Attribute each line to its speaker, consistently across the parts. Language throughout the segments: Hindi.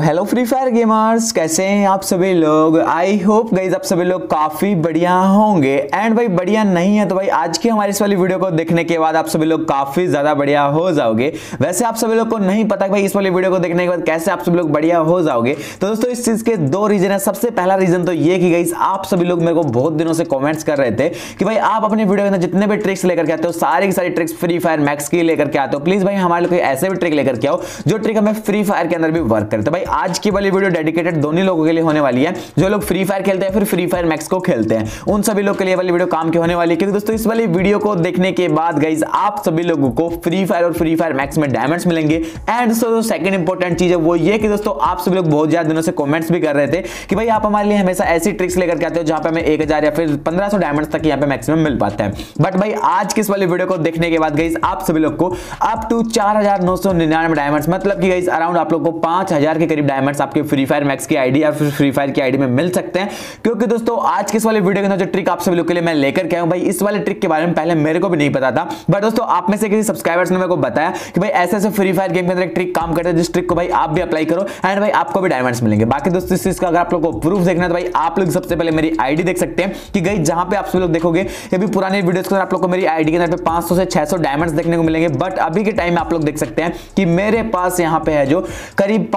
Speaker 1: हेलो फ्री फायर गेमर्स, कैसे हैं आप सभी लोग? आई होप गाइज़ आप सभी लोग काफ़ी बढ़िया होंगे। एंड भाई बढ़िया नहीं है तो भाई आज की हमारी इस वाली वीडियो को देखने के बाद आप सभी लोग काफ़ी ज़्यादा बढ़िया हो जाओगे। वैसे आप सभी लोग को नहीं पता कि भाई इस वाली वीडियो को देखने के बाद कैसे आप सभी लोग बढ़िया हो जाओगे। तो दोस्तों, इस चीज़ के दो रीजन है। सबसे पहला रीजन तो ये कि गाइज़ आप सभी लोग मेरे को बहुत दिनों से कॉमेंट्स कर रहे थे कि भाई आप अपने वीडियो के अंदर जितने भी ट्रिक्स लेकर के आते हो, सारी की सारी ट्रिक्स फ्री फायर मैक्स की लेकर के आते हो। प्लीज़ भाई हमारे लिए ऐसे भी ट्रिक लेकर के आओ, जो ट्रिक हमें फ्री फायर के अंदर भी वर्क करे। तो भाई आज की वाली वीडियो डेडिकेटेड दोनों लोगों के लिए होने वाली है, जो लोग फ्री फायर खेलते हैं, फिर फ्री फायर मैक्स को खेलते हैं। उन सभी लोग के लिए वाली वीडियो काम की होने वाली है, क्योंकि दोस्तों, इस वाली वीडियो को देखने के बाद गाइज़ आप सभी लोगों को फ्री फायर और फ्री फायर मैक्स में डायमंड्स मिलेंगे। एंड दोस्तों सेकंड इंपॉर्टेंट चीज़ है वो ये कि दोस्तों, आप सभी लोग बहुत ज़्यादा दिनों से कमेंट्स भी कर रहे थे कि भाई आप हमारे लिए हमेशा ऐसी ट्रिक्स लेकर के आते हो जहाँ पे हमें एक या फिर पंद्रह डायमंड्स तक यहाँ पे मैक्सिमम मिल पाता है। बट भाई, आज की इस वाली वीडियो को देखने के बाद गाइज़ आप सभी लोग को अप टू चार हज़ार नौ सौ निन्यानवे डायमंड्स मतलब कि गाइज़ अराउंड आप लोग को पाँच के करीब डायमंड्स आपके फ्री फायर मैक्स की आईडी या फिर फ्री फायर की आईडी में मिल सकते हैं। क्योंकि दोस्तों, आज के इस वाले वीडियो के अंदर जो ट्रिक आप सभी लोग के लिए मैं लेकर के आऊँ भाई, इस वाले ट्रिक के बारे में पहले मेरे को भी नहीं पता था। बट दोस्तों, आप में से किसी सब्सक्राइबर्स ने मेरे को बताया कि भाई, ऐसे ऐसे फ्री फायर गेम के अंदर एक ट्रिक काम करता है, जिस ट्रिक को भाई आप भी अप्लाई करो एंड भाई, आपको भी डायमंड्स मिलेंगे। बाकी दोस्तों, इस चीज़ का अगर आप लोग को प्रूफ देखना है तो भाई, आप लोग सबसे पहले मेरी आईडी देख सकते हैं कि गई जहाँ पे आप सभी लोग देखोगे, ये भी पुराने वीडियोस के अंदर आप लोग को मेरी आईडी के अंदर पे 500 से 600 डायमंड्स देखने को मिलेंगे। बट अभी के टाइम में आप लोग देख सकते हैं कि मेरे पास यहाँ पे है जो करीब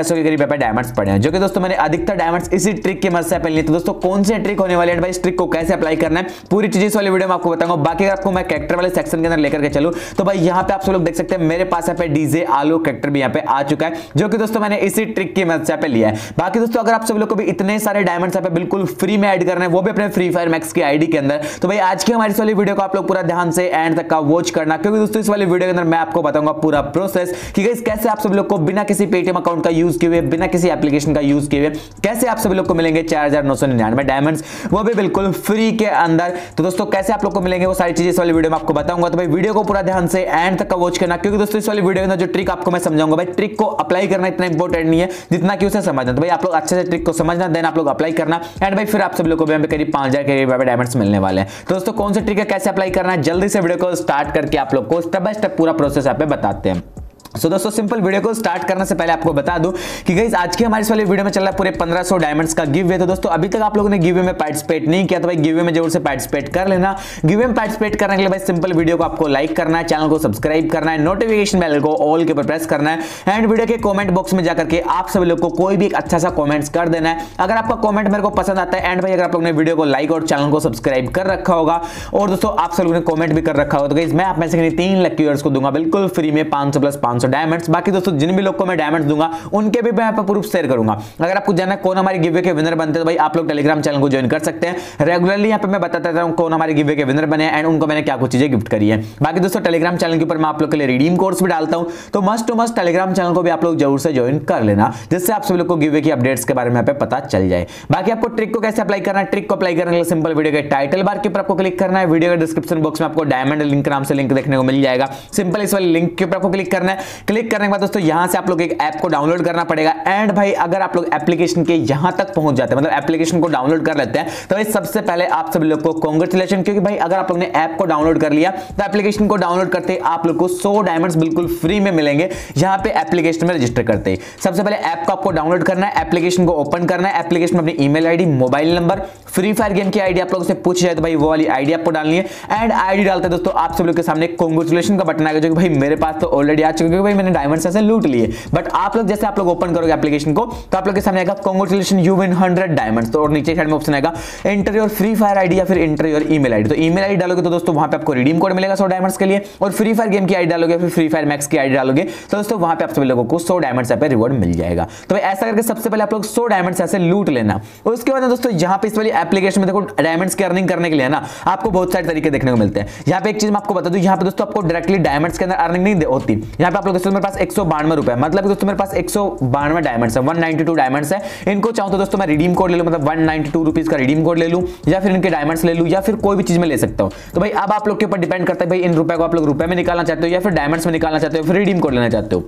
Speaker 1: 5600 के करीब डायमंड्स पड़े हैं। जो कि दोस्तों मैंने अधिकतर डायमंड्स इसी ट्रिक की मदद से पहले तो दोस्तों, कौन से ट्रिक होने वाले हैं? भाई ट्रिक को कैसे अप्लाई करना है? पूरी चीज़ इस वाली वीडियो में आपको बताऊँगा। बाकी आपको मैं कैरेक्टर वाले सेक्शन के अंदर लेकर के चलूँ तो भाई, यहाँ पे आप सब लोग देख सकते हैं, मेरे पास यहाँ पे डीजे आलू कैरेक्टर भी यहाँ पे आ चुका है, जो कि दोस्तों मैंने इसी ट्रिक की मदद से यहाँ लिया है। बाकी दोस्तों, अगर आप सब लोग को भी इतने सारे डायमंड्स यहाँ पे बिल्कुल फ्री में ऐड करना है, वो भी अपने फ्री फायर मैक्स की आईडी के अंदर। तो भाई, आज की हमारी वाली वीडियो को आप लोग पूरा ध्यान से एंड तक का वॉच करना, क्योंकि दोस्तों इस वाली वीडियो के अंदर मैं आपको बताऊँगा पूरा प्रोसेस कि कैसे आप सब लोग को बिना किसी पेटीएम अकाउंट का यूज़ किए हुए बिना किसी एप्लीकेशन का यूज़ किए हुए कैसे आप सभी लोग को मिलेंगे चार हज़ार नौ सौ निन्यानवे डायमंड्स वो भी बिल्कुल फ्री के अंदर। तो दोस्तों, कैसे आप लोग को मिलेंगे वो सारी चीज़ें इस वाली वीडियो में आपको बताऊँगा। तो भाई वीडियो को पूरा ध्यान से एंड तक वॉच करना, क्योंकि दोस्तों, इस वाली वीडियो अंदर जो ट्रिक आपको मैं समझाऊँगा, भाई ट्रिक को अप्लाई करना इतना इंपॉर्टेंट नहीं है, जितना कि उसे समझना। तो भाई, आप लोग अच्छे से ट्रिक को समझना देन आप लोग अप्लाई करना। एंड भाई, फिर आप सब लोग को भी करीब पाँच हज़ार के करीब डायमंड्स मिलने वाले हैं। तो दोस्तों, कौन से ट्रिक है, कैसे अप्लाई करना है, जल्दी से वीडियो को स्टार्ट करके आप लोग को स्टेप बाय स्टेप पूरा प्रोसेस यहाँ पे बताते हैं। सो so, दोस्तों सिंपल वीडियो को स्टार्ट करने से पहले आपको बता दूँ कि गाइस आज की हमारी इस वाली वीडियो में चल रहा है पूरे 1500 डायमंड्स का गिव वे तो दोस्तों अभी तक आप लोगों ने गिव वे में पार्टिसिपेट नहीं किया तो भाई गिव वे में ज़रूर से पार्टिसिपेट कर लेना। गिव वे में पार्टिसिपेट करने के लिए भाई सिंपल वीडियो को आपको लाइक करना है चैनल को सब्सक्राइब करना है नोटिफिकेशन बेल को ऑल के ऊपर प्रेस करना है एंड वीडियो के कॉमेंट बॉक्स में जाकर के आप सभी लोग को कोई भी अच्छा सा कॉमेंट्स कर देना है। अगर आपका कॉमेंट मेरे को पसंद आता है एंड भाई अगर आप लोगों ने वीडियो को लाइक और चैनल को सब्सक्राइब कर रखा होगा और दोस्तों आप सब लोगों ने कॉमेंट भी कर रखा होगा तो गाइस मैं आप में से तीन लकी को दूँगा बिल्कुल फ्री में पाँच प्लस पाँच डायमंड्स बाकी दोस्तों, जिन भी लोग को मैं डायमंड दूँगा, उनके भी मैं प्रूफ शेयर करूँगा। अगर आपको जानना कौन हमारे गिवे के विनर बनते हैं तो भाई आप लोग टेलीग्राम चैनल को ज्वाइन कर सकते हैं। रेगुलरली यहाँ पे मैं बताता रहता हूँ कौन हमारे गिवे के विनर बने एंड उनको मैंने क्या कुछ चीज़ें गिफ्ट करी है। बाकी दोस्तों टेलीग्राम चैनल के ऊपर मैं आप लोग के लिए रिडीम कोर्स भी डालता हूँ। तो must to must Telegram channel को भी आप लोग ज़रूर से ज्वाइन कर लेना, जिससे आप सभी लोग को गिवे की अपडेट्स के बारे में यहाँ पे पता चल जाए। बाकी आपको ट्रिक को कैसे अप्लाई करना ट्रिक को अप्लाई करने के लिए सिंपल वीडियो के टाइटल बार के ऊपर आपको क्लिक करना है। वीडियो के डिस्क्रिप्शन बॉक्स में आपको डायमंड लिंक नाम से लिंक देखने को मिल जाएगा। सिंपल इस वाले लिंक के ऊपर आपको क्लिक करना है। क्लिक करने के बाद दोस्तों, यहाँ से आप लोग एक ऐप को डाउनलोड करना पड़ेगा। एंड भाई, अगर आप लोग एप्लीकेशन के यहाँ तक पहुँच जाते हैं मतलब एप्लीकेशन को डाउनलोड कर लेते हैं तो भाई, सबसे पहले आप सभी लोग को कॉन्ग्रेचुलेशन क्योंकि भाई, अगर आप लोग ने ऐप को डाउनलोड कर लिया तो एप्लीकेशन को डाउनलोड करते आप लोग को सौ डायमंड्स बिल्कुल फ्री में मिलेंगे, यहाँ पे एप्लीकेशन में रजिस्टर करते सबसे पहले ऐप को आपको डाउनलोड करना है एप्लीकेशन को ओपन करना है एप्लीकेशन में अपनी email ID mobile number Free Fire game की आईडी आप लोगों से पूछ जाए तो भाई, वो वाली आईडी आपको डालनी है। एंड आईडी डालते हैं दोस्तों, आप सब लोग के सामने कॉन्ग्रेचुलेशन का बटन आएगा जो कि भाई, मेरे पास तो ऑलरेडी आ चुके भाई, मैंने डायमंड्स ऐसे लूट लिए। बट आप लोग जैसे आप लोग ओपन करोगे एप्लीकेशन को तो आप लोग के सामने आएगा कांग्रेचुलेशन यू विन 100 डायमंड्स तो और नीचे साइड में ऑप्शन आएगा enter your Free Fire ID या फिर एंटर योर ईमेल आईडी तो ईमेल आईडी डालोगे तो दोस्तों वहाँ पे आपको रिडीम कोड मिलेगा 100 डायमंड्स के लिए। और फ्री फायर गेम की आईडी डालोगे, फिर फ्री फायर मैक्स की आईडी डालोगे तो दोस्तों वहाँ पे आप सभी लोगों को 100 डायमंड्स पे रिवॉर्ड मिल जाएगा। तो ऐसा करके सबसे पहले आप लोग 100 डायमंड्स ऐसे लूट लेना। उसके बाद दोस्तों यहाँ पे इस वाली एप्लीकेशन में देखो डायमंड्स की अर्निंग करने के लिए ना, आपको बहुत सारे तरीके देखने को मिलते हैं। यहाँ पे एक चीज़ मैं आपको बता दूँ, यहाँ पे दोस्तों आपको डायरेक्टली डायमंड्स के अंदर अर्निंग नहीं होती। यहाँ पे आप लोग दोस्तों मेरे पास एक सौ बानवे रुपए मतलब दोस्तों मेरे पास एक सौ बानवे डायमंड्स है 192 डायमंड्स है। इनको चाहूँ तो दोस्तों मैं रिडीम कोड ले लूँ मतलब वन नाइनटी टू रुपीज़ का रिडीम कोड ले लूँ, या फिर इनके डायमंड्स ले लूँ, या फिर कोई भी चीज़ में ले सकता हूँ। तो भाई, अब आप लोग के ऊपर डिपेंड करता है, भाई, इन रुपए को आप लोग रुपए में निकालना चाहते हो, या फिर डायमंड्स में निकालना चाहते हो फिर रिडीम कोड लेना चाहते हो।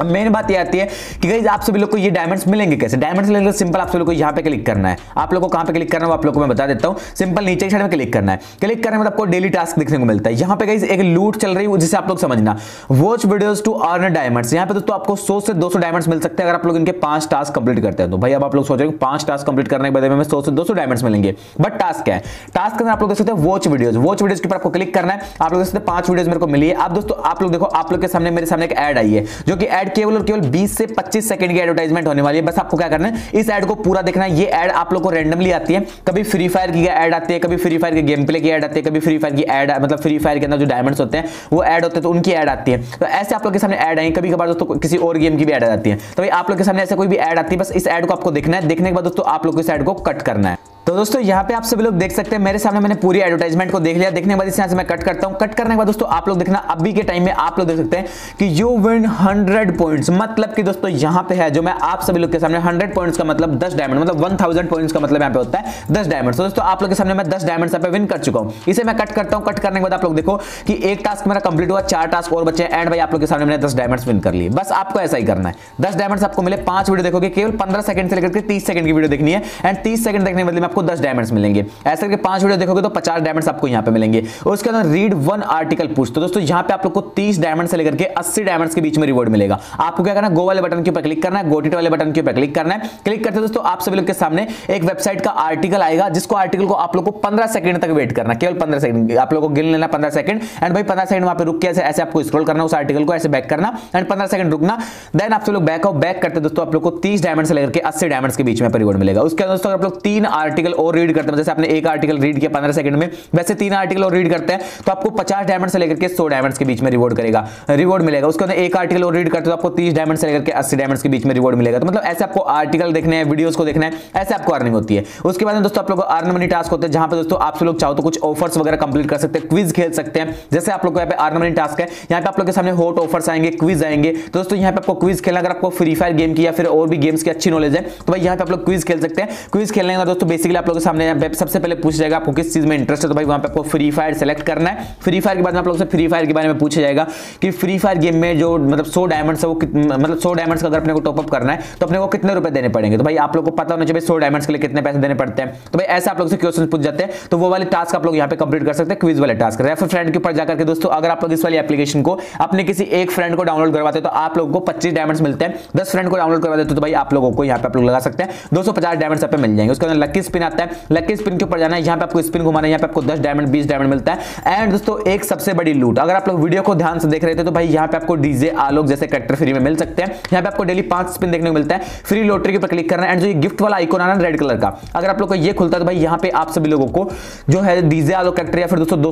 Speaker 1: अब मेन बात ये आती है कि गाइज़ आप सभी लोग को ये डायमंड्स मिलेंगे कैसे? डायमंड्स मिलेंगे सिंपल आप सभी लोग को यहाँ पे क्लिक करना है। आप लोग को कहाँ पे क्लिक करना है आप लोग को मैं बता देता हूँ। सिंपल नीचे साइड में क्लिक करना है। क्लिक करने में आपको डेली टास्क देखने को मिलता है। यहाँ पे गाइज़ एक लूट चल रही है, जिसे आप लोग समझना। Watch videos to earn diamonds यहाँ पे दोस्तों आपको सौ से दो डायमंड्स मिल सकते हैं अगर आप लोग इनके पाँच टास्क कंप्लीट करते हैं। तो भाई, अब आप लोग सोच रहे हो पाँच टास्क कंप्लीट करने के बाद में सौ से दो डायमंड्स मिलेंगे। बट टास्क क्या है? टास्क के आप लोग देख सकते हैं वॉच वीडियोज़ वॉच वीडियोज़ के ऊपर आपको क्लिक करना है। आप लोग देख सकते हैं पाँच वीडियोज़ मेरे को मिली है। आप दोस्तों आप लोग देखो, आप लोग के सामने, मेरे सामने एक एड आई है, जो कि एड केवल और केवल 20 से 25 सेकंड की एडवर्टाइजमेंट होने वाली है। बस आपको क्या करना है? इस एड को पूरा देखना ये एड आप लोग को रैंडमली आती है। कभी फ्री फायर की एड आती है, कभी फ्री फायर के गेम प्ले की एड आती है, कभी फ्री फायर की एड मतलब फ्री फायर के अंदर जो डायमंड्स होते हैं, वो एड होते हैं तो उनकी एड आती है। तो ऐसे आप लोग के सामने एड आई कभी कभार दोस्तों किसी और गेम की भी एड आ जाती है। तो भाई आप लोग के सामने ऐसे कोई भी एड आती है, बस इस एड को आपको देखना है। देखने के बाद दोस्तों आप लोग इस एड को कट करना है। तो दोस्तों, यहाँ पे आप सभी लोग देख सकते हैं, मेरे सामने मैंने पूरी एडवर्टाइजमेंट को देख लिया। देखने के बाद इस यहाँ से मैं कट करता हूँ। कट करने के बाद दोस्तों, आप लोग देखना, अभी के टाइम में आप लोग देख सकते हैं कि यू विन 100 पॉइंट्स मतलब कि दोस्तों, यहाँ पे है जो मैं आप सभी लोग के सामने 100 पॉइंट्स का मतलब 10 डायमंड मतलब 1000 पॉइंट्स का मतलब यहाँ पे होता है 10 डायमंड तो दोस्तों, आप लोग के सामने मैं 10 डायमंड पे विन कर चुका हूँ। इसे मैं कट करता हूँ। कट करने के बाद आप लोग देखो कि एक टास्क मेरा कंप्लीट हुआ, चार टास्क और बचे एंड भाई, आप लोग के सामने मैंने दस डायमंड विन कर लिए। बस आपको ऐसा ही करना है। दस डायमंड आपको मिले, पाँच वीडियो देखोगे, केवल पंद्रह सेकंड से लेकर तीस सेकंड की वीडियो देखनी है। एंड तीस सेकंड देखने के बदले आपको दस डायमंड मिलेंगे। ऐसे करके पाँच वीडियो देखोगे तो पचास डायमंड्स आपको यहाँ पे मिलेंगे। उसके अंदर रीड वन आर्टिकल पूछ तो दोस्तों, यहाँ पे आप लोग को तीस डायमंड से लेकर अस्सी डायमंड्स के बीच में रिवॉर्ड मिलेगा। आपको क्या करना गो वाले बटन के ऊपर क्लिक करना है। गोटिट वाले बटन के ऊपर क्लिक करना है। क्लिक करते दोस्तों, आप सभी लोग के सामने एक वेबसाइट का आर्टिकल आएगा, जिसको आर्टिकल को आप लोग को पंद्रह सेकंड तक वेट करना केवल पंद्रह सेकंड आप लोग को गिन लेना पंद्रह सेकंड एंड भाई, पंद्रह सेकंड वहाँ पे रुक के ऐसे आपको स्क्रॉल करना उस आर्टिकल को ऐसे बैक करना। एंड पंद्रह सेकंड रुकना। देन आप लोग बैक आओ बैक करते दोस्तों, आप लोग को तीस डायमंड से लेकर अस्सी डायमंड के बीच में रिवॉर्ड मिलेगा। उसके दोस्तों, आप लोग तीन आर्टिकल और रीड करते हैं। जैसे आपने एक आर्टिकल रीड किया पंद्रह सेकंड में, वैसे तीन आर्टिकल और रीड करते हैं तो आपको पचास डायमंड से लेकर के सौ डायमंड के बीच में रिवॉर्ड करेगा। रिवॉर्ड मिलेगा। उसके अंदर एक आर्टिकल और रीड करते तो आपको तीस डायमंड से लेकर के अस्सी डायमंड के बीच में रिवॉर्ड मिलेगा। तो मतलब ऐसे आपको आर्टिकल देखने हैं वीडियोस को देखना है, ऐसे आपको अर्निंग होती है। उसके बाद दोस्तों आप लोग अर्न मनी टास्क होते हैं, जहाँ पे दोस्तों आप लोग चाहो तो कुछ ऑफर्स वगैरह कंप्लीट कर सकते हैं क्विज खेल सकते हैं। जैसे आप लोग अर्न मनी टास्क है, यहाँ पे आप लोग के सामने हॉट ऑफर्स आएँगे क्विज आएँगे। तो दोस्तों यहाँ पे आपको क्विज खेलना, अगर आपको फ्री फायर गेम की या फिर और भी गेम्स की अच्छी नॉलेज है तो भाई यहाँ पे आप लोग क्विज खेल सकते हैं। क्विज खेलने का दोस्तों बेसिकली आप लोग के सामने सबसे पहले पूछ जाएगा आपको किस चीज़ में इंटरेस्ट है तो भाई वहाँ पे आपको फ्री फायर सेलेक्ट करना है। फ्री फायर के बाद में आप लोग से फ्री फायर के बारे में पूछा जाएगा कि फ्री फायर गेम में जो मतलब सौ डायमंड्स है वो मतलब सौ डायमंड्स का अगर अपने को टॉपअप करना है तो अपने को कितने रुपए देने पड़ेंगे? तो भाई आप लोग को पता होना चाहिए सौ डायमंड्स के लिए कितने पैसे देने पड़ते हैं। तो भाई ऐसा आप लोग से क्वेश्चन पूछ जाते हैं तो वो वाले टास्क आप लोग यहाँ पे कंप्लीट कर सकते हैं क्विज वाले टास्क रेफर फ्रेंड के ऊपर जाकर दोस्तों, अगर आप लोग इस वाली एप्लीकेशन को अपने किसी एक फ्रेंड को डाउनलोड करवाते तो आप लोगों को पच्चीस डायमंड्स मिलते हैं। दस फ्रेंड को डाउनलोड करवा देते तो भाई आप लोगों को यहाँ पे आप लोग लगा सकते हैं। दो सौ पचास डायमंड पे मिल जाएँगे। उसके अंदर लक्की स्पिन आता है। लकी स्पिन के ऊपर जाना है। यहाँ पे आपको स्पिन घुमाना है। यहाँ पे आपको दस डायमंड बीस डायमंड मिलता है। एंड दोस्तों, एक सबसे बड़ी लूट अगर आप लोग वीडियो को ध्यान से देख रहे थे तो भाई यहाँ पे आपको डीजे आलोक जैसे करेक्टर फ्री में मिल सकते हैं। यहाँ पे आपको डेली पाँच स्पिन देखने को मिलता है। फ्री लॉटरी के ऊपर क्लिक करना एंड जो गिफ्ट वाला आइकन आना रेड कलर का। अगर आप लोग को ये खुलता है तो भाई यहाँ पे आप सभी लोगों को जो है डीजे आलोक करेक्टर या फिर दोस्तों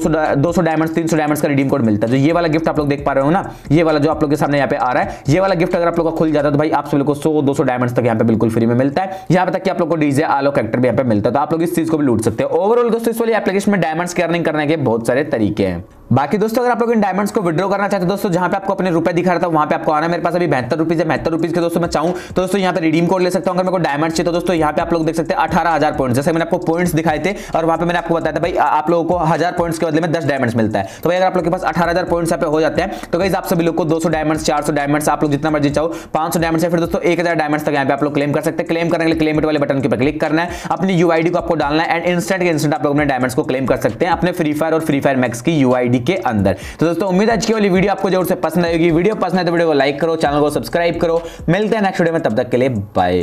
Speaker 1: दो सौ डायमंड तीन सौ डायमंड का रिडीम कोड मिलता है। जो ये वाला गिफ्ट आप लोग देख पा रहे हो ना, ये वाला जो आप लोग के सामने यहाँ पे आ रहा है, ये वाला गिफ्ट अगर आप लोग का खुल जाता है तो भाई आप सभी लोग सौ, दो सौ डायमंड तक यहाँ पे बिल्कुल फ्री में मिलता है। यहाँ पे तक आप लोग को डीजे आलोक करेक्टर भी यहाँ पे मिलता है। तो आप लोग इस चीज़ को भी लूट सकते हैं। ओवरऑल दोस्तों, इस वाली एप्लीकेशन में डायमंड्स की अर्निंग करने के बहुत सारे तरीके हैं। बाकी दोस्तों, अगर आप लोग इन डायमंड्स को विड्रॉ करना चाहते हैं, दोस्तों, जहाँ पे आपको अपने रुपए दिखा रहा था, वहाँ पे आपको आना मेरे पास अभी बहत्तर रुपीज़ है। बहत्तर रुपीज़ के दोस्तों, मैं चाहूँ तो दोस्तों, यहाँ पे रिडीम कोड ले सकता हूँ। अगर मेरे को डायमंड चाहिए तो दोस्तों, यहाँ पे आप लोग देख सकते हैं अठारह हज़ार पॉइंट जैसे मैंने आपको पॉइंट्स दिखाए थे, और वहाँ पे मैंने आपको बताया था, भाई, आप लोगों को हज़ार पॉइंट्स के बदले में दस डायमंड्स मिलता है। तो भाई, अगर आप लोग के पास अठारह हज़ार पॉइंट्स यहाँ पे हो जाते हैं तो कहीं आप सभी लोग को दो सौ डायमंड्स चार सौ डायमंड्स आप लोग जितना मर्ज़ी चाहो, पाँच सौ डायमंड्स फिर दोस्तों, एक हज़ार डायमंड्स तक यहाँ पे आप लोग क्लेम कर सकते हैं। क्लेम करने के लिए क्लेम वाले बटन के ऊपर क्लिक करना है। अपनी यूआईडी को आपको डालना है एंड इंस्टेंट के इंस्टेंट आप लोग अपने डायमंड्स को क्लेम कर सकते हैं। अपने फ्री फायर और फ्री फायर मैक्स की यूआईडी के अंदर। तो दोस्तों, उम्मीद आज की वाली वीडियो आपको ज़रूर से पसंद आएगी वीडियो पसंद है तो वीडियो को लाइक करो, चैनल को सब्सक्राइब करो। मिलते हैं नेक्स्ट वीडियो में, तब तक के लिए बाय